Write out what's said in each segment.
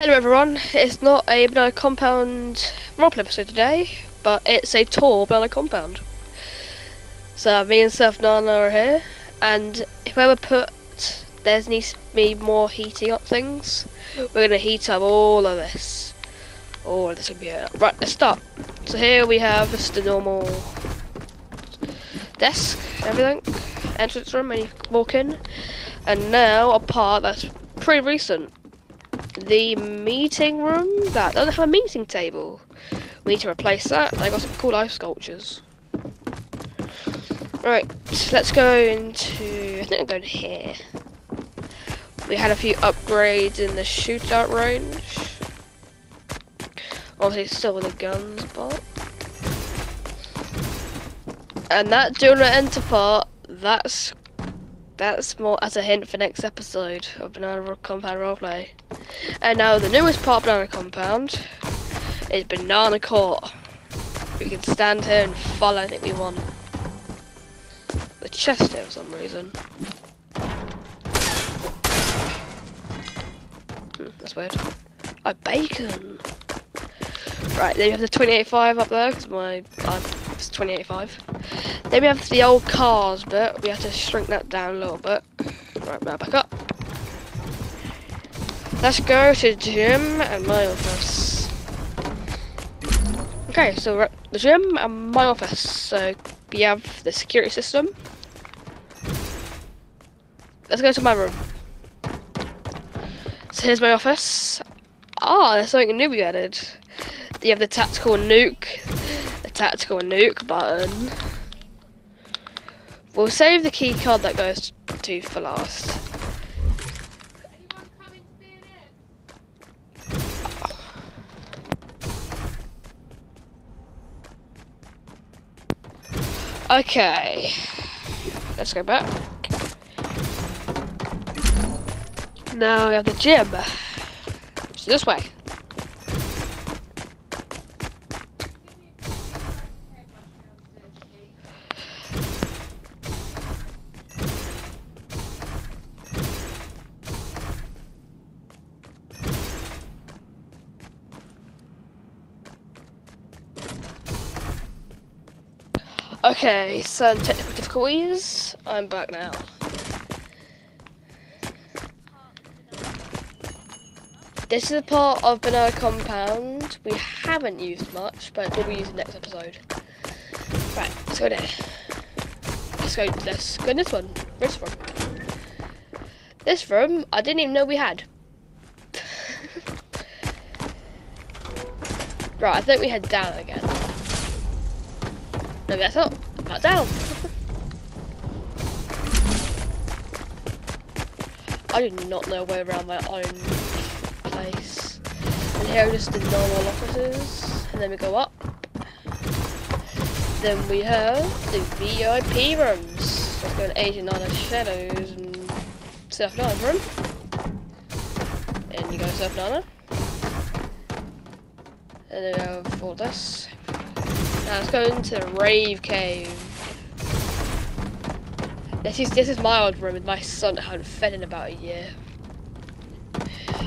Hello everyone, it's not a banana compound roleplay episode today, but it's a tour banana compound. So me and Surf Nana are here, and if I ever put there needs to be more heating up things, we're gonna heat up all of this. All of this will be here. Right, let's start. So here we have just the normal desk, everything, entrance room, and you walk in. And now a part that's pretty recent the meeting room that doesn't have a meeting table. We need to replace that. I got some cool ice sculptures. Right, let's go into. I think I'm going here. We had a few upgrades in the shootout range. Obviously, still with the guns, but. And that dual enter part, that's that's more as a hint for next episode of Banana Compound Roleplay. And now the newest part Banana Compound is Banana Court. We can stand here and follow anything we want. The chest here for some reason. Hmm, that's weird. Oh, bacon! Right, then you have the 28.5 up there, because my, uh, it's 28.5. Then we have the old cars bit, we have to shrink that down a little bit. Right, now back up. Let's go to gym and my office. Okay, so we're at the gym and my office. So we have the security system. Let's go to my room. So here's my office. Ah, there's something new we added. You have the tactical nuke, the tactical nuke button. We'll save the key card that goes to for last. Okay. Let's go back. Now we have the gym. So this way. Okay, some technical difficulties. I'm back now. This is a part of Banana Compound we haven't used much, but we'll be using next episode. Right, let's go there. Let's go, let's go in this one. This room. This room, I didn't even know we had. right, I think we head down again. No, that's up. Down. I do not know where around my own place. And here are just the normal offices. And then we go up. Then we have the VIP rooms. Let's go to Agent Nana Shadows and Surf Nana's room. And you go Surf Nana. And then we have all this. Now let's go into the Rave Cave. This is this is my old room with my son that I haven't fed in about a year.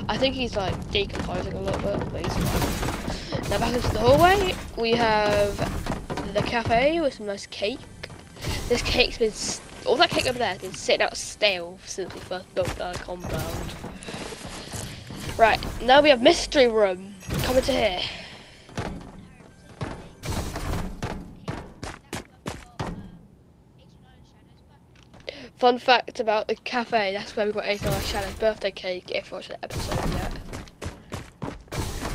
I think he's like decomposing a little bit, but he's fine. Now back into the hallway, we have the cafe with some nice cake. This cake's been all that cake over there has been sitting out stale since we first built our compound. Right, now we have mystery room. Coming to here. Fun fact about the cafe, that's where we got Ace Shannon's birthday cake, if you watched the episode yet.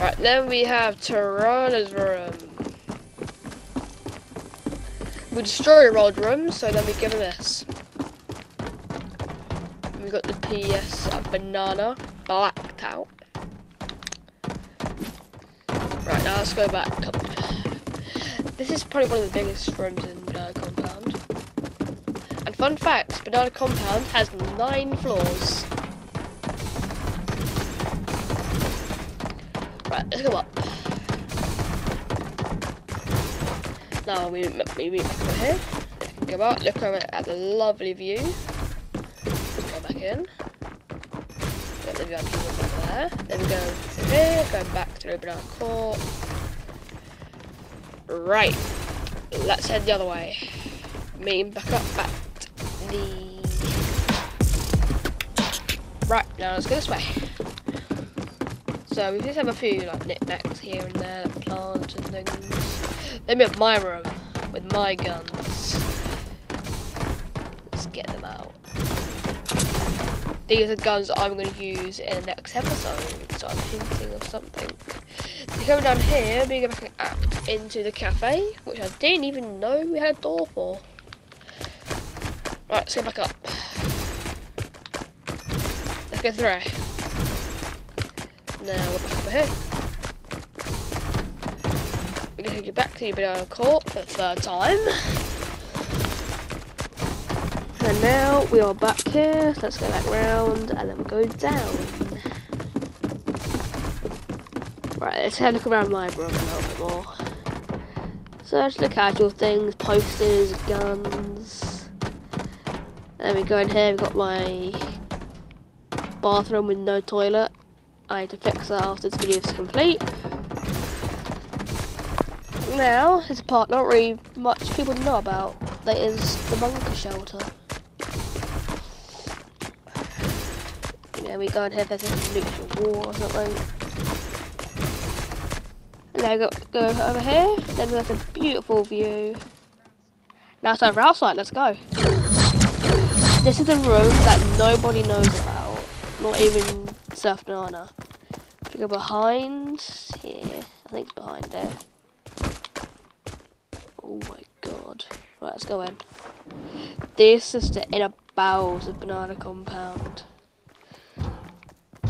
Right, then we have Tirana's room. We destroy a old room, so then we give him this. We got the PS banana blacked out. Right, now let's go back. This is probably one of the biggest rooms in uh. And fun fact, Banana Compound has nine floors. Right, let's go up. Now we we meet over here. Go out, look over at the lovely view. Go back in. go to there. Then we go to here, going back to open our court. Right. Let's head the other way. Meeting back up at the... Right, now let's go this way. So we just have a few like knickknacks here and there, like plants and things. Let me have my room with my guns. Let's get them out. These are the guns I'm going to use in the next episode, so I'm hinting of something. So coming down here, we go back up into the cafe, which I didn't even know we had a door for. Right, let's go back up. Let's go through. Now we're back over here. We're to get back to the banana court for the third time. And now we are back here, so let's go back round and then we'll go down. Right, let's have a look around my room a little bit more. Search the casual things, posters, guns. Then we go in here, we've got my bathroom with no toilet. I need to fix that after this video is complete. Now, there's a part not really much people know about. That is the bunker shelter. Yeah, we go and have a nuclear war or something. And then go, go over here, then we there's a beautiful view. Now it's over outside, let's go. This is a room that nobody knows about, not even Surf Banana. If we go behind here, I think it's behind there. Oh my god. Right, let's go in. This is the inner bowels of Banana Compound.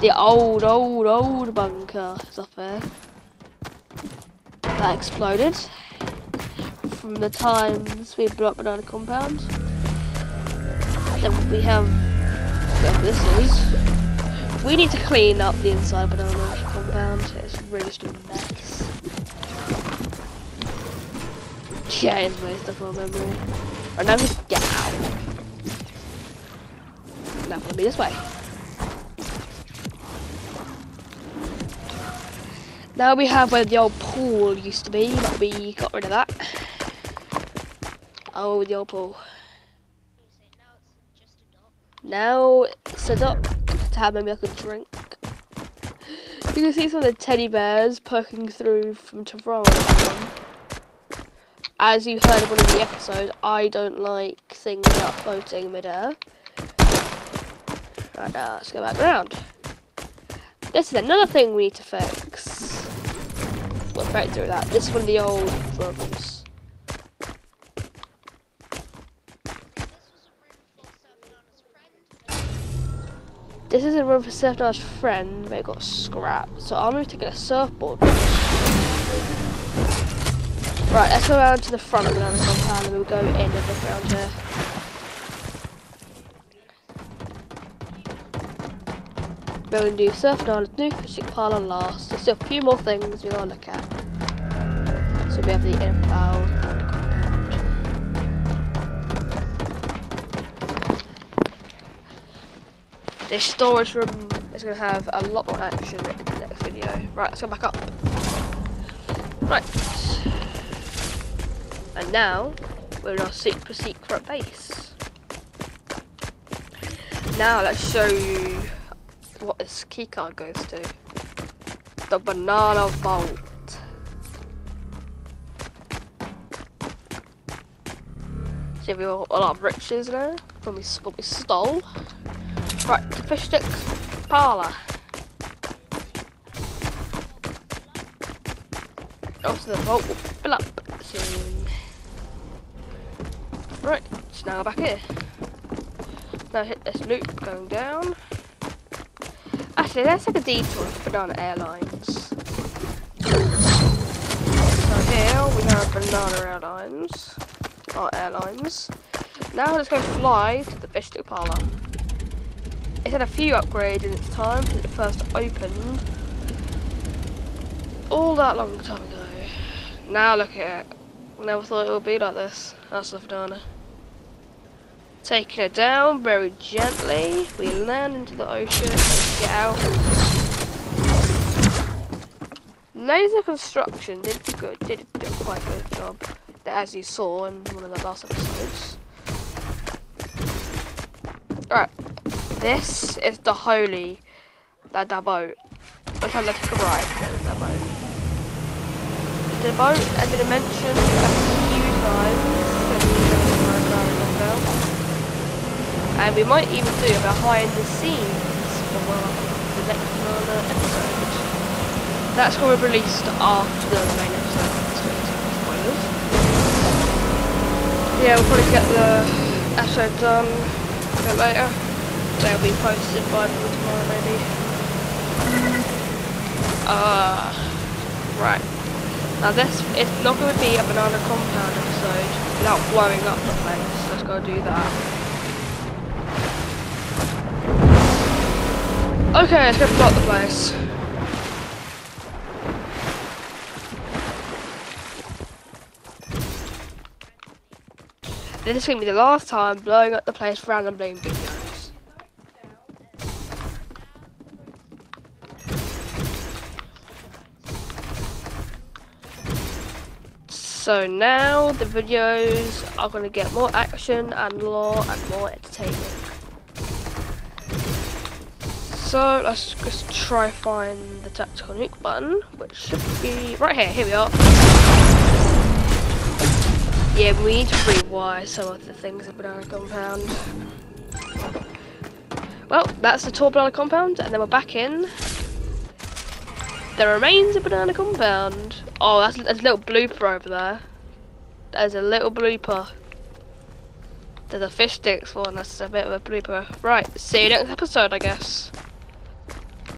The old, old, old bunker is up there. That exploded from the times we blew up Banana Compound. Then we have whatever this is. We need to clean up the inside of Banana Compound. It's really just a mess. Yeah, it's waste of our memory. Right now we get out. Now follow me this way. Now we have where the old pool used to be, but we got rid of that. Oh, the old pool. Now it's up to have maybe like a drink. You can see some of the teddy bears poking through from Toronto. As you heard in one of the episodes, I don't like things are floating mid-air. Right now, let's go back around. This is another thing we need to fix. We'll fight through that. This is one of the old rooms. This is a room for Surf Banana's friend, but it got scrapped. So I'm going to get a surfboard. Right, let's go around to the front of the Compound and we'll go in and look around here. We're going to do Surf Banana's new fishing parlour last. There's still a few more things we want to look at. So we have the inbound This storage room is going to have a lot more action in the next video. Right, let's go back up. Right. And now, we're in our secret secret base. Now let's show you what this keycard goes to. The banana vault. So we got a lot of riches there from what we stole. Right, fish sticks parlour. Also the vault will fill up soon. Right, it's now back here. Now hit this loop going down. Actually, let's take a detour for Banana Airlines. So here we have Banana Airlines. Our airlines. Now let's go fly to the fish stick parlour. It's had a few upgrades in its time since it first opened. All that long time ago. Now look at it. Never thought it would be like this. That's the banana. Taking it down very gently. We land into the ocean get out. Laser construction did good, did, did quite a good job, as you saw in one of the last episodes. Alright, this is the holy, that boat. Let's have a look right, that boat. The boat has been mentioned a and we might even do a behind the scenes for the next episode. That's going to be released after the main episode. Spoilers. Yeah, we'll probably get the episode done a bit later. They'll be posted by tomorrow maybe. Uh, right. Now this it's not going to be a banana compound episode without blowing up the place. Let's go do that. Okay, let's go plot the place. This is going to be the last time blowing up the place randomly So now the videos are going to get more action and lore and more entertainment. So let's just try find the tactical nuke button, which should be right here. Here we are. Yeah, we need to rewire some of the things in Banana Compound. Well, that's the tour Banana Compound, and then we're back in. The remains of Banana Compound. Oh, that's, that's a little blooper over there. There's a little blooper. There's a fish sticks one, that's a bit of a blooper. Right, see you next episode, I guess.